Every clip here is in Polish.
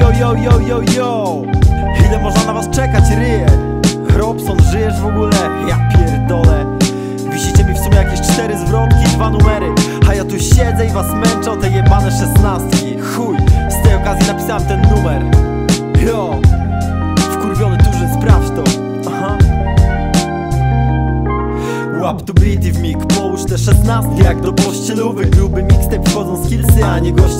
yo, yo, yo, yo, yo. Ile można na was czekać, ryje? Robson, żyjesz w ogóle? Ja pierdolę. Wisicie mi w sumie jakieś cztery zwrotki, dwa numery. A ja tu siedzę i was męczę o te jebane szesnastki. Chuj, z tej okazji napisałem ten numer. Yo, wkurwiony tużyn, sprawdź to. Aha. Łap tu beaty w mig, połóż te szesnastki jak do pościelówy Gruby mixtape wchodzą skillsy, a nie goście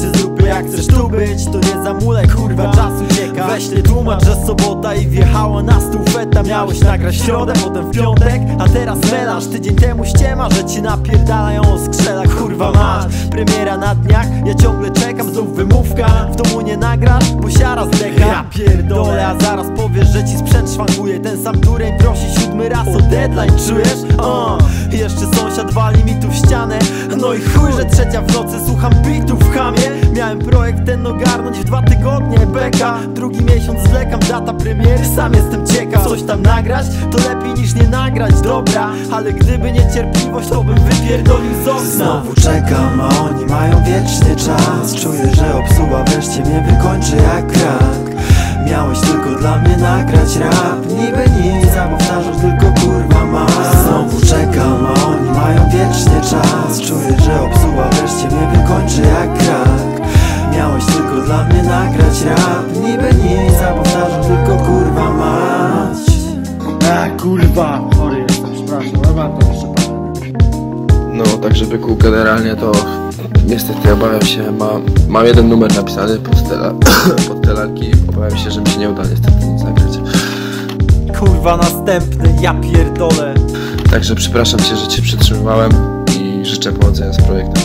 być, to nie zamulej, kurwa czas ucieka Weź nie tłumacz, że sobota i wjechała na stół feta Miałeś nagrać w środę, potem w piątek, a teraz melanż Tydzień temu ściema, że ci napierdalają o skrzela Kurwa masz, premiera na dniach, ja ciągle czekam, znów wymówka. W domu nie nagrasz, bo siara zdeka. Ja pierdolę, a zaraz powiesz, że ci sprzęt szwankuje. Ten sam dureń prosi siódmy raz o deadline, czujesz? Uh. Jeszcze sąsiad wali mi tu w ścianę Beka, drugi miesiąc zwlekam data premiery Sam jestem ciekaw, coś tam nagrać To lepiej niż nie nagrać, dobra. Ale gdyby nie cierpliwość, to bym wypierdolił z okna. Znowu czekam, a oni mają wieczny czas. Czuję, że obsługa wreszcie mnie wykończy jak krak Miałeś tylko dla mnie nagrać rap nagrać rap Niby nic, a tylko kurwa mać A kurwa, chory przepraszam, ale mam to jeszcze parę. No, także byku, generalnie to niestety obawiam się, mam, mam jeden numer napisany pod, tela, pod telarki, obawiam się, że mi się nie uda niestety nic nagrać. Kurwa następny, ja pierdolę Także przepraszam Cię, że Cię przytrzymywałem i życzę powodzenia z projektem.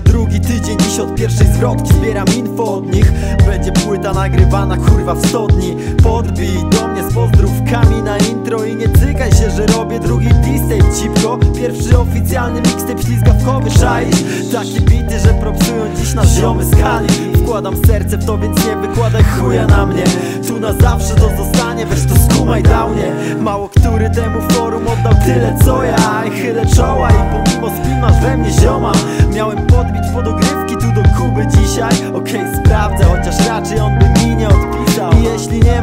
Drugi tydzień, dziś od pierwszej zwrotki Zbieram info od nich. Będzie płyta nagrywana, kurwa w stodni Podbij do mnie z pozdrówkami na intro I nie cykaj się, że robię drugi distape cipko. Pierwszy oficjalny mixtape ślizgawkowy szaisz Takie bity, że propsują dziś na ziomy skali Wkładam serce w to, więc nie wykładaj chuja na mnie. Tu na zawsze to zostanie, weź to skumaj downie Mało który temu forum oddał tyle co ja. I chylę czoła i pomimo spin masz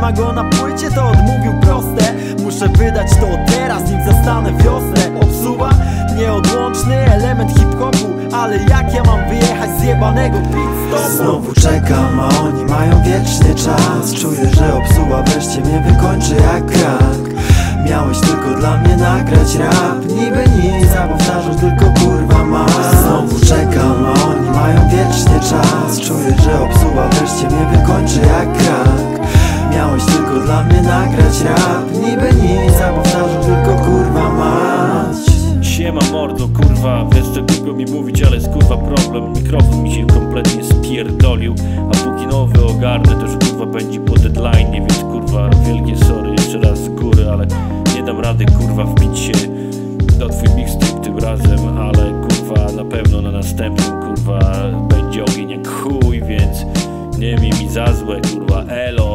ma go na płycie, to odmówił proste. Muszę wydać to teraz, nim zastanę wiosnę. Obsuwa, nieodłączny element hip-hopu Ale jak ja mam wyjechać z jebanego pit-stopu? Znowu czekam, a oni mają wieczny czas. Czuję, że obsługa wreszcie mnie wykończy jak krak Miałeś tylko dla mnie nagrać rap. Niby nic, a powtarzasz tylko kurwa masz Znowu czekam, a oni mają wieczny czas. Czuję, że obsługa wreszcie nagrać rap. Niby nic, a powtarzasz tylko kurwa mać. Siema mordo, kurwa, wiesz, że mi mówić, ale jest kurwa problem. Mikrofon mi się kompletnie spierdolił A póki nowy ogarnę, to już kurwa będzie po deadline Więc kurwa, wielkie sorry jeszcze raz z góry Ale nie dam rady kurwa wbić się do twój mixtape tym razem Ale kurwa, na pewno na następnym kurwa będzie ogień jak chuj Więc nie miej mi za złe kurwa, elo